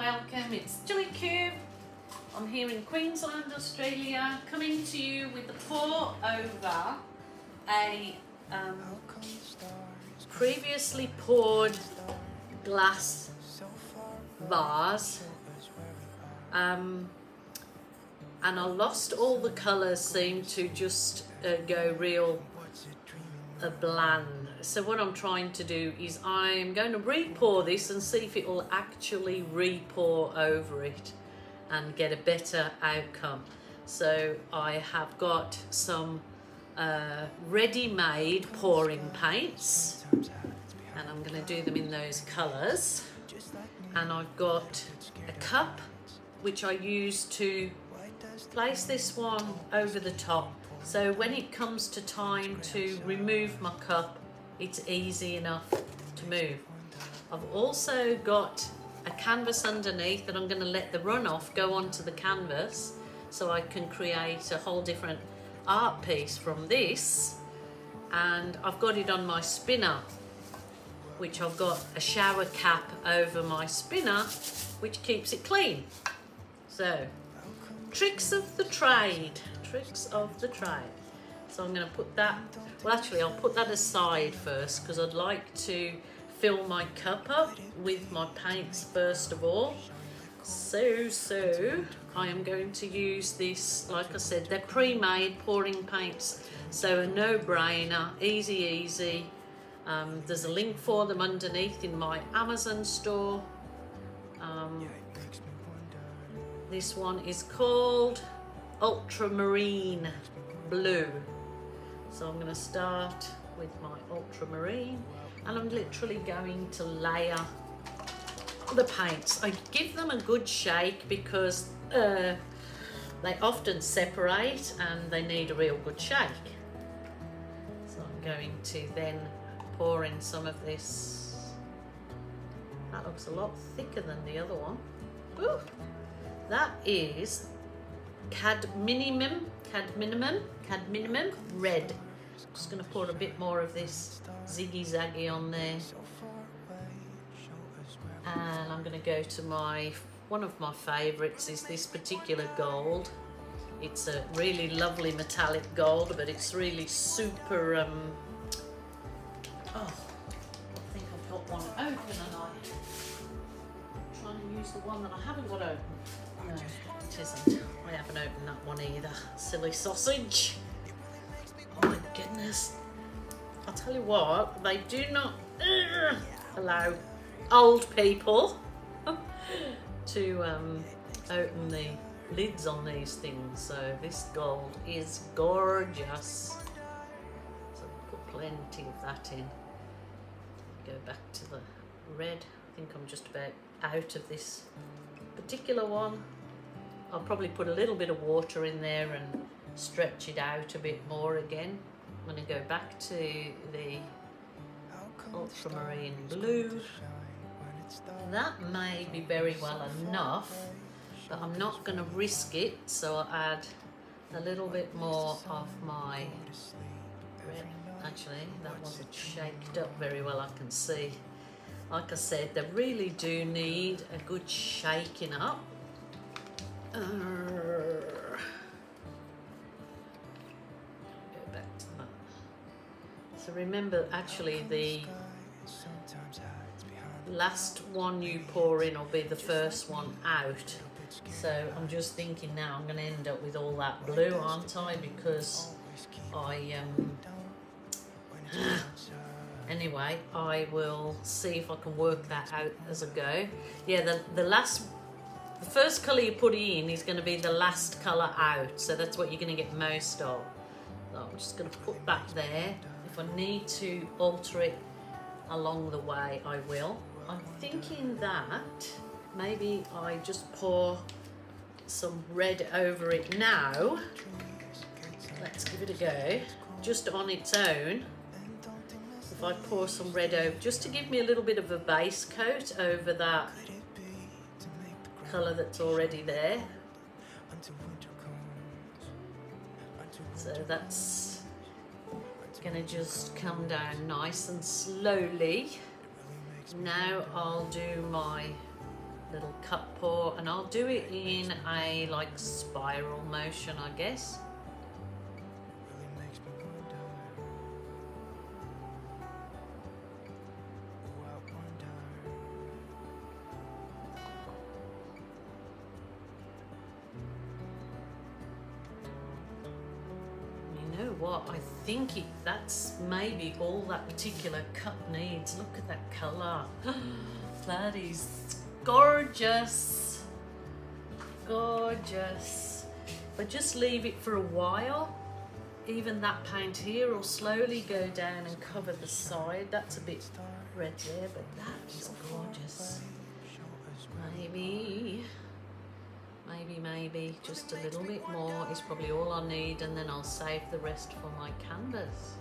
welcome. It's Gilly Kube. I'm here in Queensland, Australia, coming to you with the pour over a um, previously poured glass vase. Um, and I lost all the colours, seemed to just uh, go real uh, bland. So what I'm trying to do is I'm going to re-pour this and see if it will actually re-pour over it and get a better outcome. So I have got some uh, ready-made pouring paints and I'm going to do them in those colours and I've got a cup which I use to place this one over the top so when it comes to time to remove my cup it's easy enough to move. I've also got a canvas underneath that I'm going to let the runoff go onto the canvas so I can create a whole different art piece from this. And I've got it on my spinner which I've got a shower cap over my spinner which keeps it clean. So tricks of the trade tricks of the trade so I'm going to put that well actually I'll put that aside first because I'd like to fill my cup up with my paints first of all. So so I am going to use this like I said they're pre-made pouring paints so a no-brainer easy easy. Um, there's a link for them underneath in my Amazon store. Um, this one is called Ultramarine Blue so I'm going to start with my ultramarine and I'm literally going to layer the paints. I give them a good shake because uh, they often separate and they need a real good shake. So I'm going to then pour in some of this. That looks a lot thicker than the other one. Ooh, that is cadmium, cad minimum, red. Just going to pour a bit more of this ziggy zaggy on there. And I'm going to go to my, one of my favourites is this particular gold. It's a really lovely metallic gold, but it's really super, um, oh, I think I've got one open and I'm trying to use the one that I haven't got open. No, it isn't. I haven't opened that one either. Silly sausage. Oh my goodness. I'll tell you what, they do not uh, allow old people to um, open the lids on these things. So this gold is gorgeous. So put plenty of that in. Go back to the red. I think I'm just about out of this particular one. I'll probably put a little bit of water in there and stretch it out a bit more again. I'm going to go back to the ultramarine blue. That may be very well enough, but I'm not going to risk it, so I'll add a little bit more of my red. Actually, that wasn't shaked up very well, I can see. Like I said, they really do need a good shaking up. Uh, So remember, actually, the last one you pour in will be the first one out. So I'm just thinking now I'm going to end up with all that blue, aren't I? Because I, um, anyway, I will see if I can work that out as I go. Yeah, the, the last, the first colour you put in is going to be the last colour out. So that's what you're going to get most of. So I'm just going to put that there. If I need to alter it along the way, I will. I'm thinking that maybe I just pour some red over it now. Let's give it a go. Just on its own. If I pour some red over, just to give me a little bit of a base coat over that colour that's already there. So that's gonna just come down nice and slowly. Now I'll do my little cut pour and I'll do it in a like spiral motion I guess that's maybe all that particular cup needs. Look at that colour. That is gorgeous. Gorgeous. But just leave it for a while. Even that paint here will slowly go down and cover the side. That's a bit red there but that is gorgeous. Maybe maybe maybe just a little bit more is probably all I need and then I'll save the rest for my canvas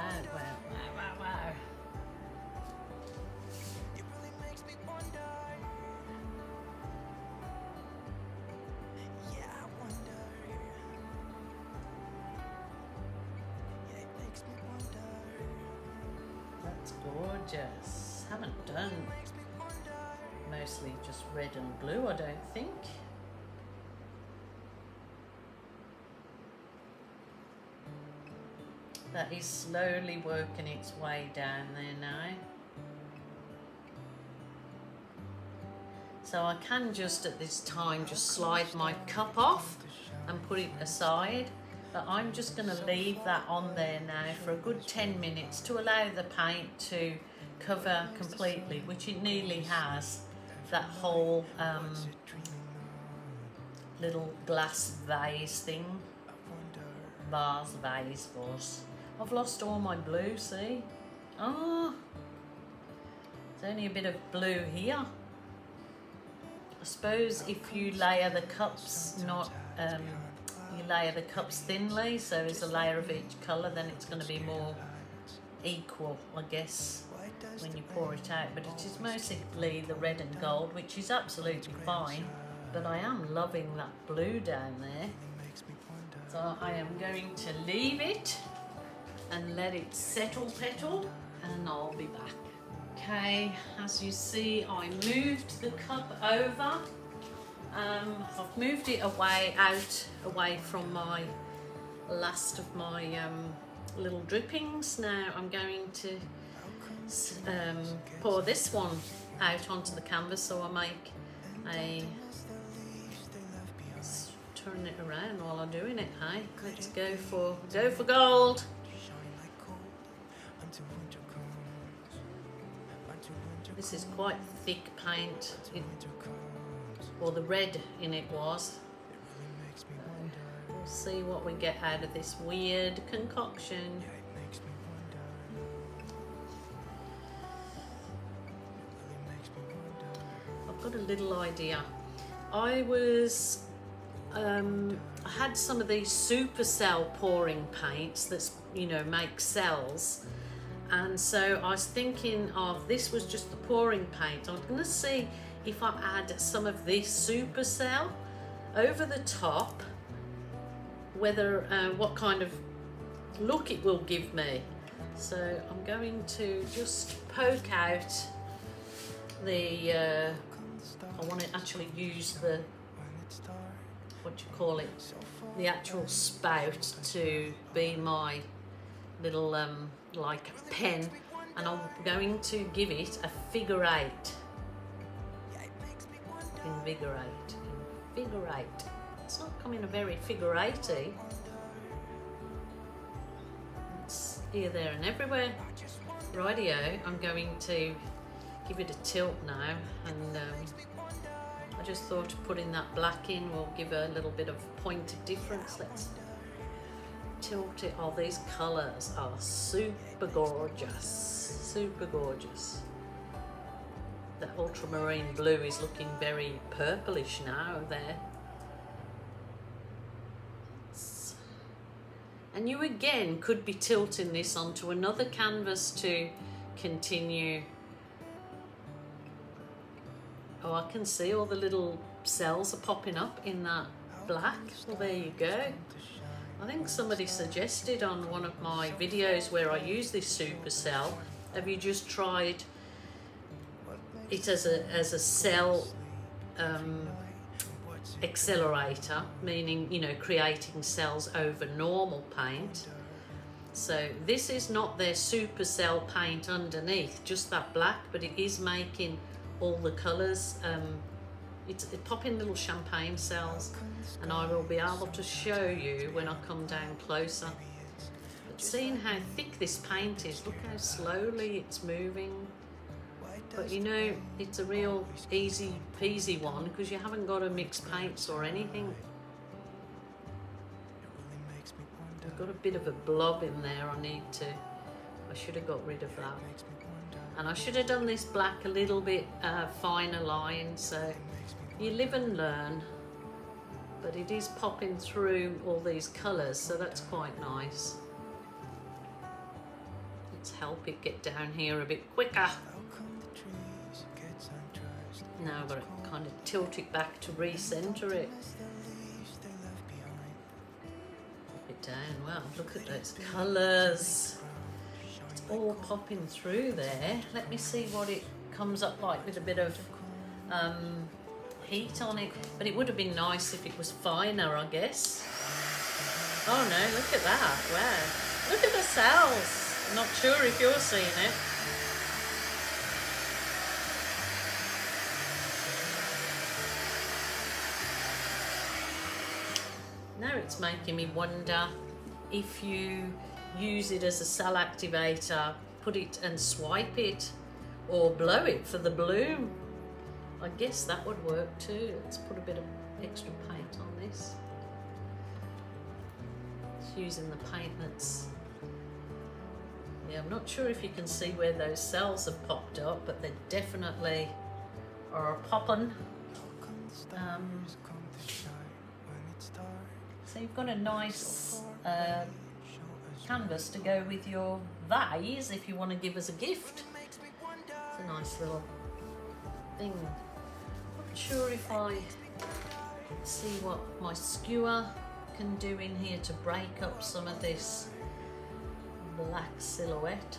Wow, wow, wow, wow, wow. That's gorgeous. Haven't done mostly just red and blue, I don't think. Is slowly working its way down there now. So I can just at this time just slide my cup off and put it aside. But I'm just going to leave that on there now for a good 10 minutes to allow the paint to cover completely, which it nearly has, that whole um, little glass vase thing. Vase, vase, vase. I've lost all my blue, see? Oh, there's only a bit of blue here. I suppose if you layer the cups not, um, you layer the cups thinly, so there's a layer of each colour, then it's going to be more equal, I guess, when you pour it out. But it is mostly the red and gold, which is absolutely fine. But I am loving that blue down there. So I am going to leave it and let it settle petal and I'll be back. Okay, as you see I moved the cup over. Um, I've moved it away out away from my last of my um, little drippings. Now I'm going to um, pour this one out onto the canvas so I make a turn it around while I'm doing it hey let's go for go for gold This is quite thick paint, it, or the red in it was. We'll see what we get out of this weird concoction. I've got a little idea. I was, um, I had some of these supercell pouring paints that's, you know, make cells and so I was thinking of this was just the pouring paint. I'm going to see if I add some of this supercell over the top whether uh, what kind of look it will give me. So I'm going to just poke out the uh, I want to actually use the what do you call it? The actual spout to be my little um, like a pen and I'm going to give it a figure eight. Invigorate, invigorate. It's not coming a very figure eighty. It's here, there and everywhere. Radio, I'm going to give it a tilt now and um, I just thought putting that black in will give a little bit of point of difference. Let's tilted. Oh, these colours are super gorgeous. Super gorgeous. The ultramarine blue is looking very purplish now there. And you again could be tilting this onto another canvas to continue. Oh, I can see all the little cells are popping up in that black. Well, there you go. I think somebody suggested on one of my videos where I use this supercell, have you just tried it as a, as a cell um, accelerator, meaning, you know, creating cells over normal paint. So this is not their supercell paint underneath, just that black, but it is making all the colours. Um, it's it popping little champagne cells and I will be able to show you when I come down closer. But seeing how thick this paint is, look how slowly it's moving. But you know, it's a real easy peasy one because you haven't got to mix paints or anything. I've got a bit of a blob in there I need to, I should have got rid of that. And I should have done this black a little bit uh, finer line, so you live and learn. But it is popping through all these colours, so that's quite nice. Let's help it get down here a bit quicker. Now I've got to kind of tilt it back to recenter it. it down. Wow, look at those colours. All popping through there. Let me see what it comes up like with a bit of um, heat on it. But it would have been nice if it was finer, I guess. Oh no, look at that. Wow. Look at the cells. I'm not sure if you're seeing it. Now it's making me wonder if you use it as a cell activator, put it and swipe it or blow it for the bloom. I guess that would work too. Let's put a bit of extra paint on this. It's using the paint that's yeah, I'm not sure if you can see where those cells have popped up, but they definitely are popping. Um, so you've got a nice uh, canvas to go with your vase if you want to give us a gift. It's a nice little thing. Not sure if I see what my skewer can do in here to break up some of this black silhouette.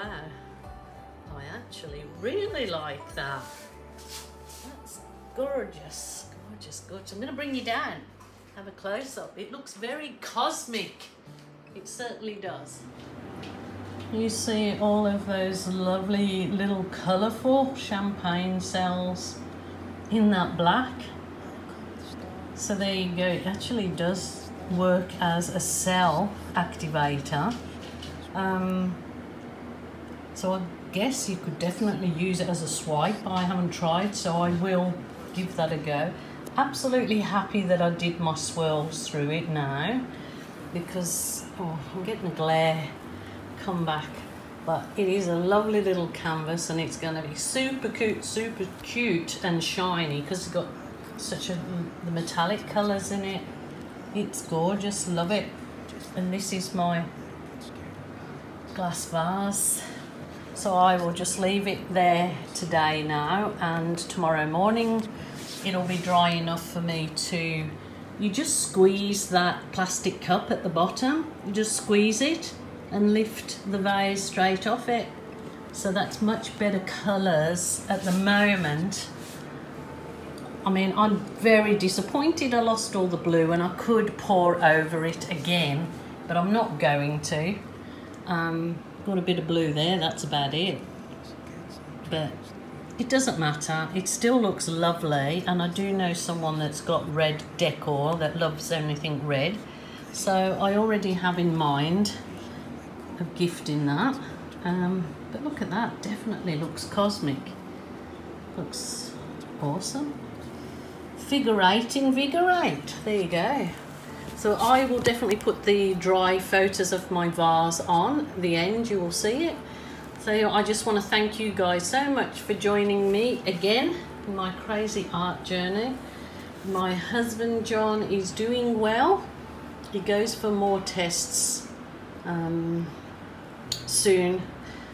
Wow, I actually really like that. That's gorgeous, gorgeous, gorgeous. I'm going to bring you down, have a close up. It looks very cosmic. It certainly does. You see all of those lovely little colourful champagne cells in that black. So there you go, it actually does work as a cell activator. Um, so I guess you could definitely use it as a swipe. But I haven't tried, so I will give that a go. Absolutely happy that I did my swirls through it now because oh, I'm getting a glare come back. But it is a lovely little canvas and it's going to be super cute, super cute and shiny because it's got such a mm, the metallic colours in it. It's gorgeous, love it. And this is my glass vase. So I will just leave it there today now and tomorrow morning it'll be dry enough for me to, you just squeeze that plastic cup at the bottom, you just squeeze it and lift the vase straight off it. So that's much better colours at the moment. I mean, I'm very disappointed I lost all the blue and I could pour over it again, but I'm not going to. Um, got a bit of blue there, that's about it. But it doesn't matter, it still looks lovely and I do know someone that's got red decor that loves anything red. So I already have in mind of gifting that. Um, but look at that, definitely looks cosmic. Looks awesome. Figure eight, invigorate. There you go. So I will definitely put the dry photos of my vase on the end, you will see it. So I just want to thank you guys so much for joining me again in my crazy art journey. my husband John is doing well. He goes for more tests um, soon,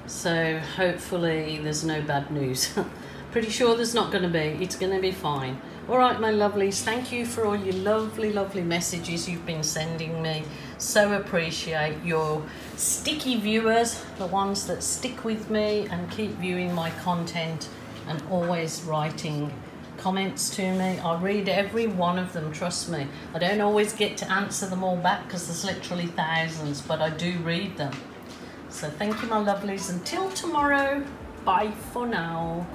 so hopefully there's no bad news. Pretty sure there's not going to be. It's going to be fine. All right, my lovelies, thank you for all your lovely, lovely messages you've been sending me. So appreciate your sticky viewers, the ones that stick with me and keep viewing my content and always writing comments to me. I read every one of them, trust me. I don't always get to answer them all back because there's literally thousands, but I do read them. So thank you, my lovelies. Until tomorrow, bye for now.